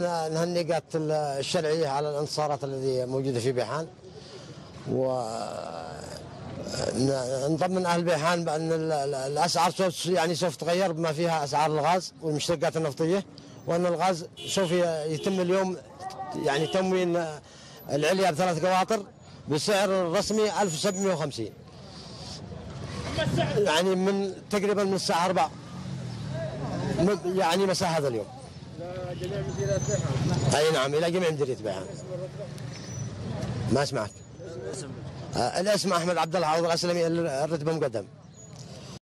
نهنئات الشرعية على الانتصارات التي موجودة في بيحان. و نطمن أهل بيحان بأن ال- ال- الأسعار سوف يعني سوف تتغير بما فيها أسعار الغاز والمشتقات النفطية وأن الغاز سوف يتم اليوم يعني تموين العليا بثلاث قواطر بسعر الرسمي 1750 يعني من تقريبا من الساعة 4 م- يعني مساء هذا اليوم. جميع أي نعم إلى جميع مديريه بيحان ما أسمعك. آه، الاسم أحمد عبد الله عوض الأسلمي الرتبة مقدم.